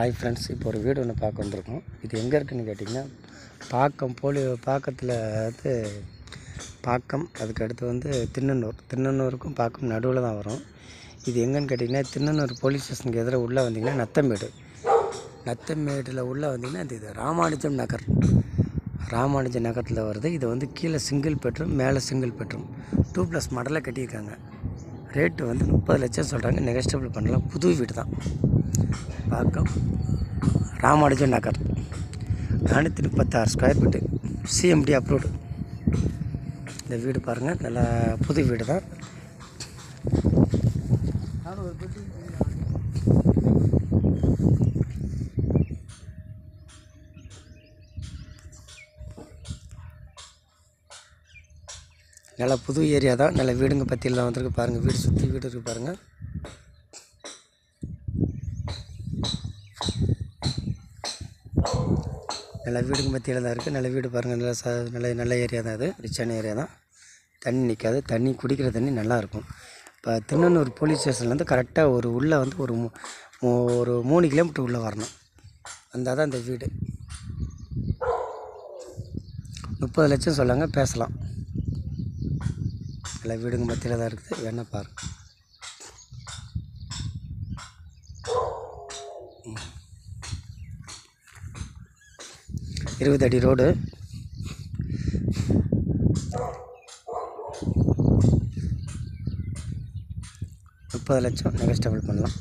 Hi friends இப்போ ஒரு வீடு ஒன்று பார்க்க வந்திருக்கோம். இது எங்கே இருக்குன்னு கேட்டிங்கன்னா பாக்கம் போலி பாக்கத்தில் வந்து பாக்கம் அதுக்கு அடுத்து வந்து திண்ணனூர் திண்ணனூருக்கும் பாக்கம் நடுவில் தான் வரும். இது எங்கேன்னு கேட்டிங்கன்னா திண்ணனூர் போலீஸ் ஸ்டேஷனுக்கு எதிராக உள்ளே வந்தீங்கன்னா நத்தமேடு. நத்தமேடில் உள்ளே வந்தீங்கன்னா இது இது ராமானுஜம் நகர். ராமானுஜ நகரத்தில் வருது. இது வந்து கீழே சிங்கிள் பெட்ரூம் மேலே சிங்கிள் பெட்ரூம் டூ ப்ளஸ் மாடலாக கட்டியிருக்காங்க. ரேட்டு வந்து முப்பது லட்சம் சொல்கிறாங்க நெகஸ்டபிள் பண்ணலாம். புது வீடு தான் பாக்கம் ராமானுஜன் நகர். நானூற்றி முப்பத்தாறு ஸ்கொயர் ஃபீட்டு சிஎம்டி அப்ரூவ்டு இந்த வீடு பாருங்கள் நல்லா புது வீடு தான். நல்லா புது ஏரியா தான். நல்ல வீடுங்க பற்றியெல்லாம் வந்திருக்கு பாருங்கள் வீடு சுற்றி வீடு இருக்குது பாருங்கள் நல்ல வீடுக்கு மத்தியில் தான் இருக்குது நல்ல வீடு பாருங்கள் நல்ல ச நல்ல நல்ல ஏரியா தான் அது ரிச்சான ஏரியா தான். தண்ணி நிற்காது தண்ணி குடிக்கிற தண்ணி நல்லாயிருக்கும் இப்போ திருநெல்வேலி போலீஸ் ஸ்டேஷன்லேருந்து கரெக்டாக ஒரு உள்ளே வந்து ஒரு ஒரு மூணு கிலோமீட்டர் உள்ளே வரணும். வந்தால் தான் இந்த வீடு. முப்பது லட்சம் சொல்லாங்க பேசலாம். நல்ல வீடுங்க மத்தியில் தான் இருக்குது. வேணா பாருங்கள் இருபது அடி ரோடு. முப்பது லட்சம் நெகஸ்டபிள் பண்ணலாம்.